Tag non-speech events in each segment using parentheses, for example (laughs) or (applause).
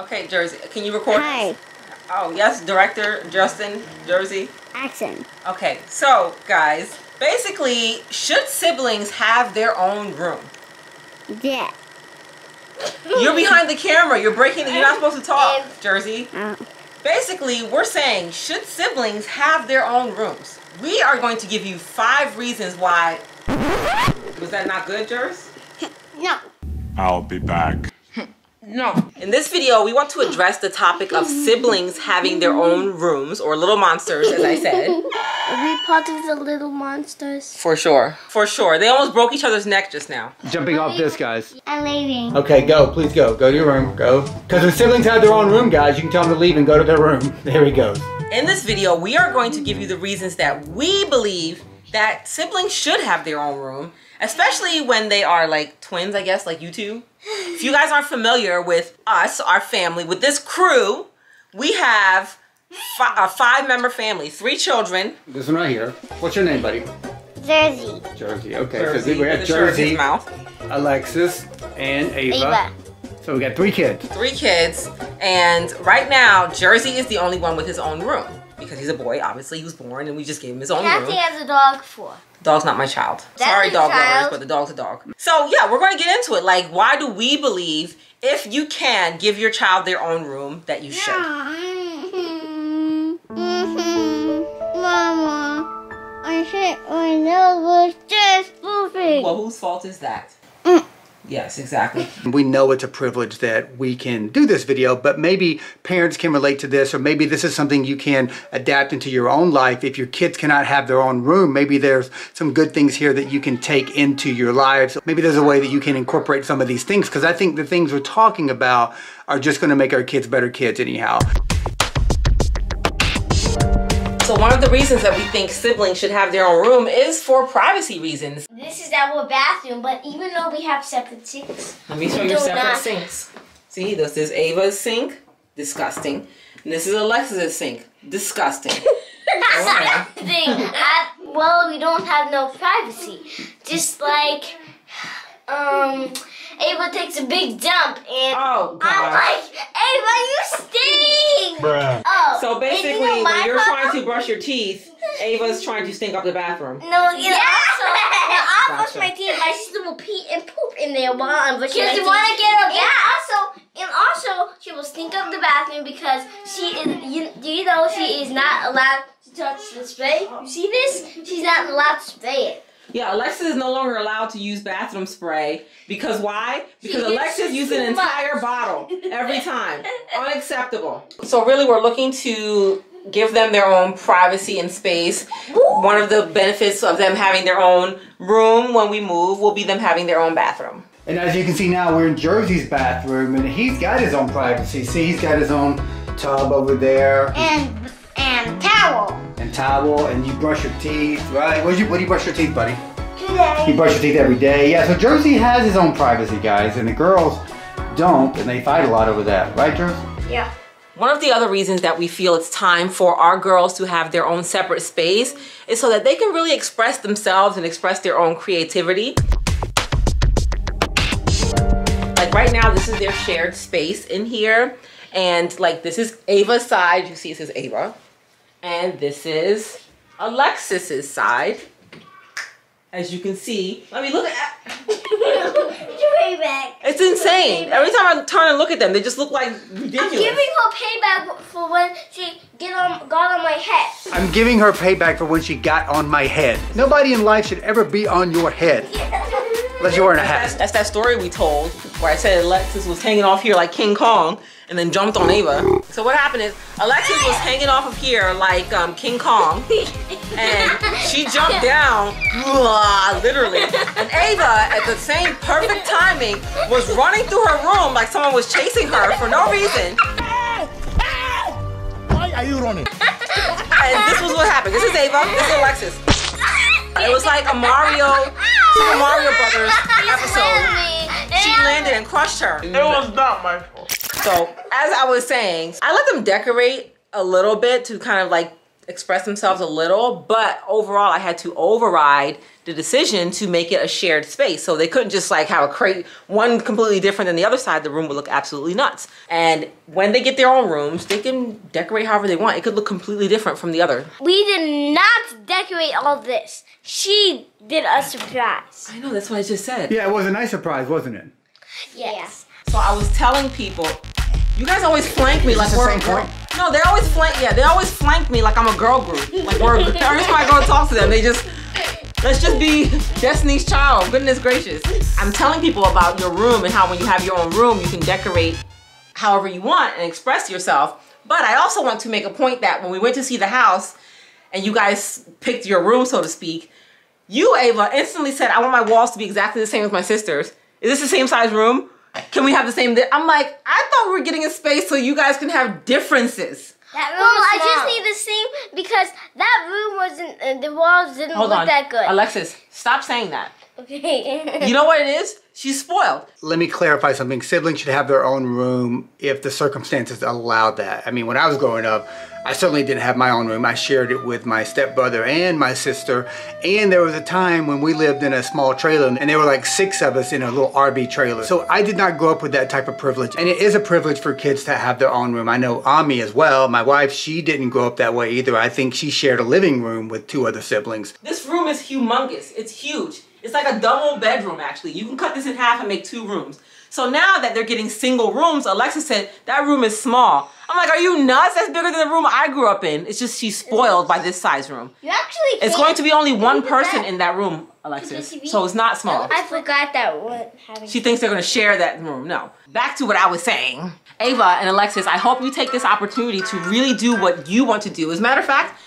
Okay, Jersey. Can you record? Hi. Oh, yes, director Justin Jersey. Action. Okay, so guys, basically, should siblings have their own room? Yeah. You're behind the camera. You're breaking. You're not supposed to talk, Jersey. Uh, Basically, we're saying should siblings have their own rooms? We are going to give you five reasons why. Was that not good, Jers? no. I'll be back. No. In this video, we want to address the topic of siblings having their own rooms or little monsters, as I said. Are we part of the little monsters? For sure. For sure. They almost broke each other's neck just now. Jumping off this, guys. I'm leaving. Okay, go. Please go. Go to your room. Go. Because when siblings have their own room, guys, you can tell them to leave and go to their room. (laughs) There he goes. In this video, we are going to give you the reasons that we believe that siblings should have their own room, especially when they are like twins, I guess, like you two. If you guys aren't familiar with us, our family, with this crew, we have fi- a five member family, three children. This one right here. What's your name, buddy? Jersey. Jersey. Okay, Jersey, so we have a shirt Jersey, mouth. Alexis, and Ava. Ava. So we got three kids. Three kids, and right now, Jersey is the only one with his own room. Because he's a boy, obviously, he was born, and we just gave him his own room. Kathy has a dog for. Dog's not my child. That's Sorry, dog child. lovers, but the dog's a dog. So yeah, we're going to get into it. Like, why do we believe if you can give your child their own room that you should? (laughs) Mama, I hit my nose with this movie. Well, whose fault is that? Yes, exactly. We know it's a privilege that we can do this video, but maybe parents can relate to this, or maybe this is something you can adapt into your own life. If your kids cannot have their own room, maybe there's some good things here that you can take into your lives. Maybe there's a way that you can incorporate some of these things, because I think the things we're talking about are just going to make our kids better kids anyhow. So one of the reasons that we think siblings should have their own room is for privacy reasons. This is our bathroom, but even though we have separate sinks, Let me show you separate not. sinks. See, this is Ava's sink. Disgusting. And this is Alexis's sink. Disgusting. (laughs) Thing. I, well, we don't have no privacy. Just like, um, Ava takes a big dump and Oh, I'm like, Ava, you stink. Bruh. Oh, So basically, you know when you're trying to brush your teeth, Ava's trying to stink up the bathroom. No, you know, also, when I brush my teeth, my sister will pee and poop in there while I'm brushing my teeth. Because want to get her And also, and also, she will stink up the bathroom because she is, you, do you know she is not allowed to touch the spray? You see this? She's not allowed to spray it. Yeah, Alexis is no longer allowed to use bathroom spray because why? Because She Alexis uses uses an too much. entire bottle every time. (laughs) Unacceptable. So really we're looking to give them their own privacy and space. One of the benefits of them having their own room when we move will be them having their own bathroom. And as you can see now, we're in Jersey's bathroom, and he's got his own privacy. See, he's got his own tub over there. And, and towel. And towel and you brush your teeth, right? What do you, what do you brush your teeth, buddy? Today. You brush your teeth every day. Yeah, so Jersey has his own privacy, guys, and the girls don't, and they fight a lot over that, right, Jersey? Yeah. One of the other reasons that we feel it's time for our girls to have their own separate space is so that they can really express themselves and express their own creativity. Like right now, this is their shared space in here. And like this is Ava's side. You see it says Ava. And this is Alexis's side. As you can see, let me look at (laughs) Payback. it's insane. Every time I turn and look at them, they just look like ridiculous. I'm giving her payback for when she get on got on my head. I'm giving her payback for when she got on my head. Nobody in life should ever be on your head, unless you're wearing a That's, hat. that's that story we told where I said Alexis was hanging off here like King Kong and then jumped on Ava. So what happened is Alexis was hanging off of here like um, King Kong and she jumped down literally. And Ava, at the same perfect timing, was running through her room like someone was chasing her for no reason. Why are you running? And this was what happened. This is Ava, this is Alexis. It was like a Mario, Super Mario Brothers episode. She landed and crushed her. It was not my fault. So as I was saying, I let them decorate a little bit to kind of like express themselves a little, but overall I had to override the decision to make it a shared space. So they couldn't just like have a crate, one completely different than the other side. The room would look absolutely nuts. And when they get their own rooms, they can decorate however they want. It could look completely different from the other. We did not decorate all this. She did a surprise. I know, that's what I just said. Yeah, it was a nice surprise, wasn't it? Yes. So I was telling people, you guys always flank me like we're a girl. point? No, they always flank. Yeah, they always flank me like I'm a girl group. Like we're every time I go and talk to them, they just let's just be Destiny's Child. Goodness gracious! I'm telling people about your room and how when you have your own room, you can decorate however you want and express yourself. But I also want to make a point that when we went to see the house and you guys picked your room, so to speak, you, Ava, instantly said, I want my walls to be exactly the same as my sister's. Is this the same size room? Can we have the same? Di-? I'm like, I thought we were getting a space so you guys can have differences. That room well, I just need the same because that room wasn't, uh, the walls didn't Hold look on. that good. Alexis, stop saying that. Okay. (laughs) You know what it is? She's spoiled. Let me clarify something. Siblings should have their own room if the circumstances allow that. I mean, when I was growing up, I certainly didn't have my own room. I shared it with my stepbrother and my sister. And there was a time when we lived in a small trailer and there were like six of us in a little RV trailer. So I did not grow up with that type of privilege. And it is a privilege for kids to have their own room. I know Ami as well, my wife, she didn't grow up that way either. I think she shared a living room with two other siblings. This room is humongous. It's huge. It's like a double bedroom, actually. You can cut this in half and make two rooms. So now that they're getting single rooms, Alexis said, that room is small. I'm like, are you nuts? That's bigger than the room I grew up in. It's just she's spoiled by this size room. You actually It's going to be only one person in that room, Alexis. So it's not small. I forgot that what. She thinks they're going to share that room. No. Back to what I was saying. Ava and Alexis, I hope you take this opportunity to really do what you want to do. As a matter of fact,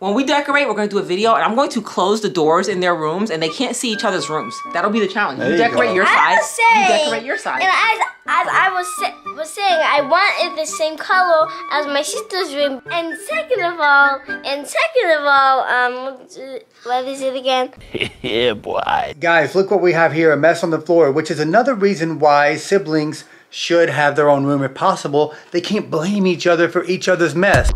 when we decorate, we're going to do a video and I'm going to close the doors in their rooms and they can't see each other's rooms. That'll be the challenge. There you you decorate go. your I side. was saying, you decorate your side. And as, as I was, sa- was saying, I wanted the same color as my sister's room. And second of all, and second of all, um, what is it- what is it again? (laughs) yeah, boy. Guys, look what we have here, a mess on the floor, which is another reason why siblings should have their own room if possible. They can't blame each other for each other's mess.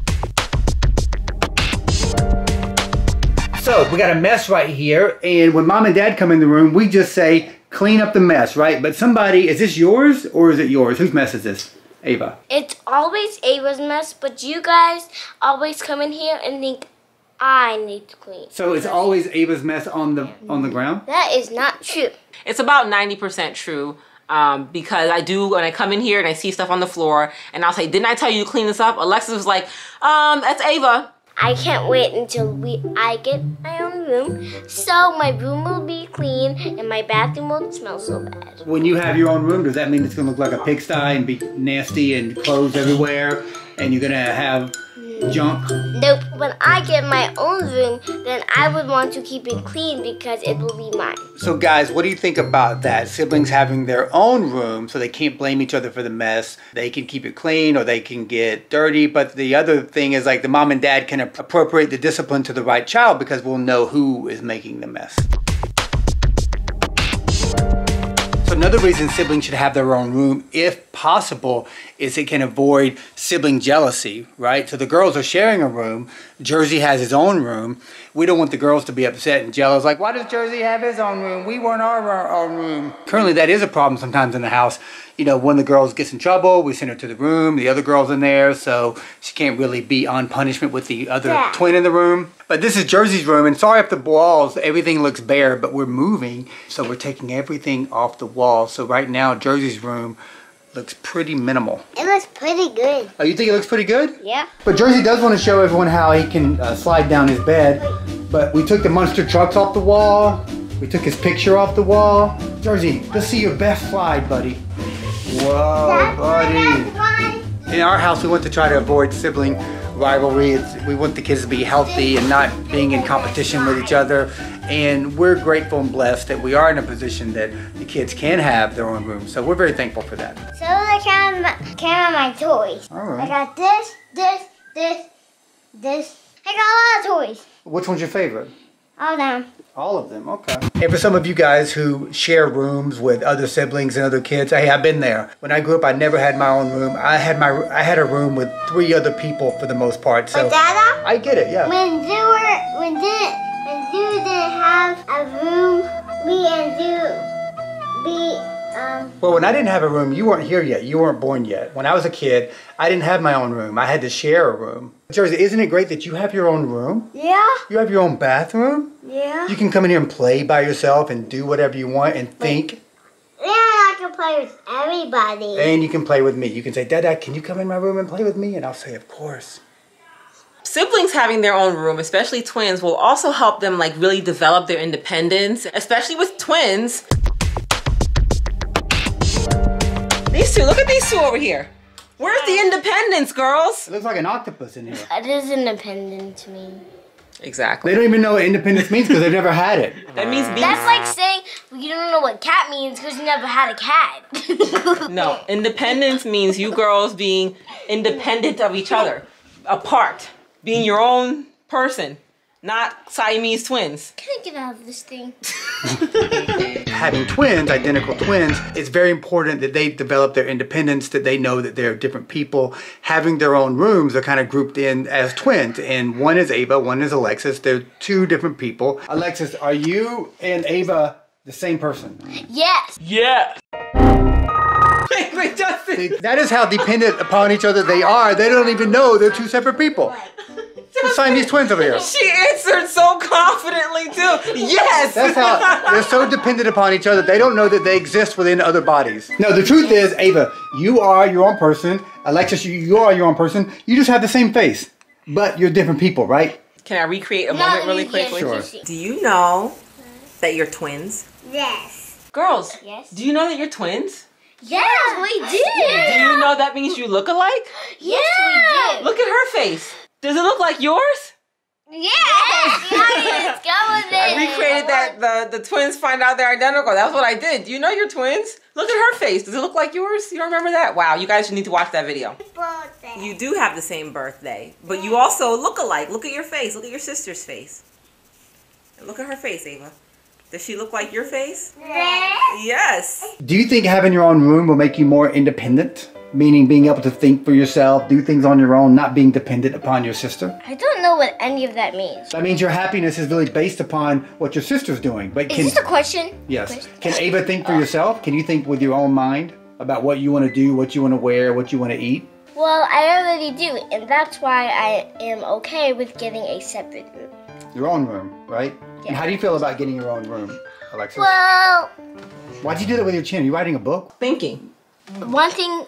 So we got a mess right here, and when mom and dad come in the room, we just say, clean up the mess, right? But somebody, is this yours or is it yours? Whose mess is this? Ava. It's always Ava's mess, but you guys always come in here and think I need to clean. So it's always Ava's mess on the on the ground? That is not true. It's about 90% true. Um, because I do when I come in here and I see stuff on the floor and I'll say, didn't I tell you to clean this up? Alexis was like, um, that's Ava. I can't wait until we I get my own room, so my room will be clean and my bathroom won't smell so bad. When you have your own room, does that mean it's gonna look like a pigsty and be nasty and clothes everywhere and you're gonna have junk? Nope. When I get my own room, then I would want to keep it clean because it will be mine. So guys, what do you think about that? Siblings having their own room so they can't blame each other for the mess. They can keep it clean or they can get dirty. But the other thing is like the mom and dad can appropriate the discipline to the right child because we'll know who is making the mess. So another reason siblings should have their own room, if possible, is it can avoid sibling jealousy, right? So the girls are sharing a room. Jersey has his own room. We don't want the girls to be upset and jealous, like, why does Jersey have his own room? We want our, our own room. Currently, that is a problem sometimes in the house. You know, one of the girls gets in trouble, we send her to the room, the other girl's in there, so she can't really be on punishment with the other Yeah. twin in the room. But this is Jersey's room, and sorry if the walls, everything looks bare, but we're moving, so we're taking everything off the wall. So right now, Jersey's room looks pretty minimal. It looks pretty good. Oh, you think it looks pretty good? Yeah. But Jersey does want to show everyone how he can uh, slide down his bed. But we took the monster trucks off the wall. We took his picture off the wall. Jersey, let's see your best slide, buddy. Whoa, buddy. In our house, we want to try to avoid sibling rivalry. It's, we want the kids to be healthy and not being in competition with each other. And we're grateful and blessed that we are in a position that the kids can have their own room. So we're very thankful for that. So I can my, can my toys. All I got this, this, this, this. I got a lot of toys. Which one's your favorite? All of them. All of them, okay. And for some of you guys who share rooms with other siblings and other kids, hey, I've been there. When I grew up, I never had my own room. I had my I had a room with three other people for the most part. So Dada, I get it, yeah. when you were when didn't have a room, me and you be um Well, when I didn't have a room, you weren't here yet. You weren't born yet. When I was a kid, I didn't have my own room. I had to share a room. Jersey, isn't it great that you have your own room? yeah You have your own bathroom. yeah You can come in here and play by yourself and do whatever you want and think. yeah I can play with everybody. And you can play with me. You can say, Dada, can you come in my room and play with me? And I'll say, of course. Siblings having their own room, especially twins, will also help them like really develop their independence, especially with twins. These two, look at these two over here. Where's the independence, girls? It looks like an octopus in here. That is independent to me. Exactly. They don't even know what independence means because they've never had it. (laughs) That means being That's like saying you don't know what cat means because you never had a cat. (laughs) no. Independence means you girls being independent of each other, apart, being your own person, not Siamese twins. Can I get out of this thing? (laughs) Having twins, identical twins, it's very important that they develop their independence, that they know that they're different people. Having their own rooms, they're kind of grouped in as twins. And one is Ava, one is Alexis. They're two different people. Alexis, are you and Ava the same person? Yes. Yes. (laughs) Wait, wait, Justin. That is how dependent upon each other they are. They don't even know they're two separate people. The Siamese twins over here. She answered so confidently too. Yes. That's how they're so dependent upon each other. They don't know that they exist within other bodies. No, the truth is, Ava, you are your own person. Alexis, you, you are your own person. You just have the same face, but you're different people, right? Can I recreate a No, moment really quickly? yes, Sure. Do you know that you're twins? Yes. Girls, Yes. do you know that you're twins? Yes, we did. Do did. you know that means you look alike? Yes, we did. Look at her face. Does it look like yours? Yes. (laughs) yes. Go with I it. recreated that the, the twins find out they're identical. That's what I did. Do you know you're twins? Look at her face. Does it look like yours? You don't remember that? Wow, you guys need to watch that video. Birthday. You do have the same birthday, but you also look alike. Look at your face. Look at your sister's face. And look at her face, Ava. Does she look like your face? Yes. Yes. Do you think having your own room will make you more independent? Meaning being able to think for yourself, do things on your own, not being dependent upon your sister? I don't know what any of that means. That means your happiness is really based upon what your sister's doing. But Is can this a question? yes, can Ava think for yourself? Can you think with your own mind about what you want to do, what you want to wear, what you want to eat? Well, I already do, and that's why I am okay with getting a separate room. Your own room, right? And Yeah. how do you feel about getting your own room, Alexis? Well, Why'd you do that with your chin? Are you writing a book? Thinking. one thing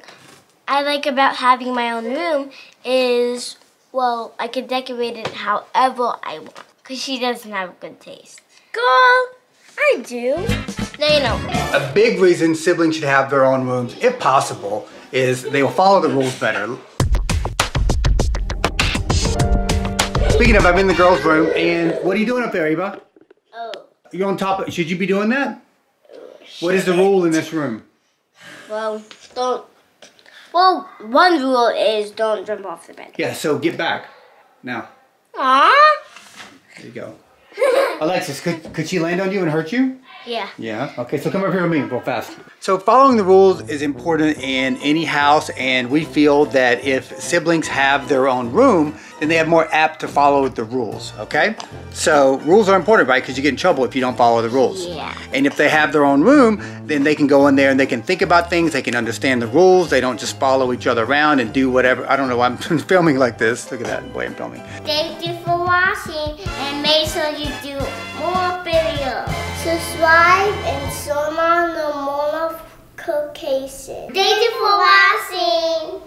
I like about having my own room is, well, I can decorate it however I want. Because she doesn't have good taste. Girl, I do. Now you know. A big reason siblings should have their own rooms, if possible, is they will follow the rules better. Speaking of, I'm in the girls' room, and what are you doing up there, Ava? Oh, You're on top of, should you be doing that? What is the rule in this room? well, don't. Well, one rule is don't jump off the bed. Yeah, so get back. Now, Aww. there you go. (laughs) Alexis, could, could she land on you and hurt you? Yeah. Yeah. Okay, so come over here with me real fast. So following the rules is important in any house, and we feel that if siblings have their own room, then they have more apt to follow the rules. Okay. So rules are important, right? Because you get in trouble if you don't follow the rules. Yeah. And if they have their own room, then they can go in there and they can think about things. They can understand the rules. They don't just follow each other around and do whatever. I don't know why I'm (laughs) filming like this. Look at that boy, I'm filming. Thank you for watching and make sure you do more videos. Subscribe and turn on the notification. Thank you for watching.